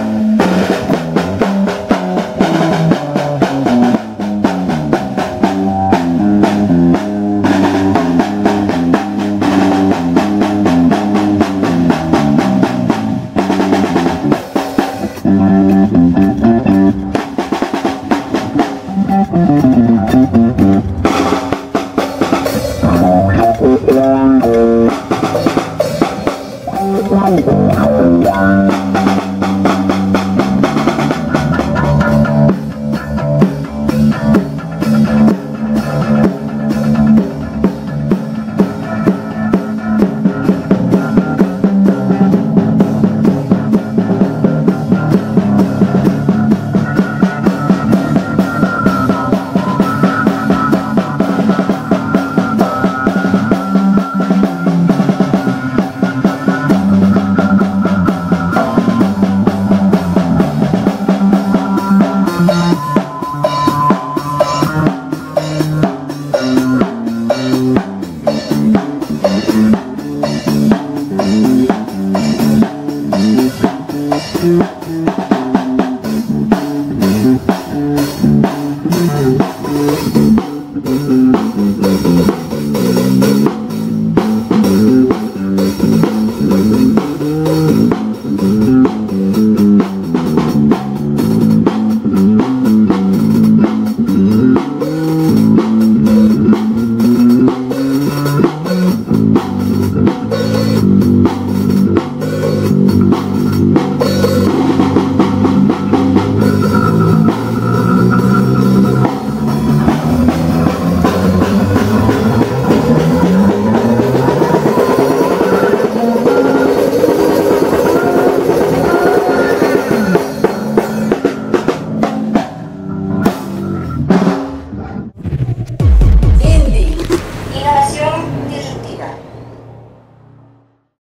Música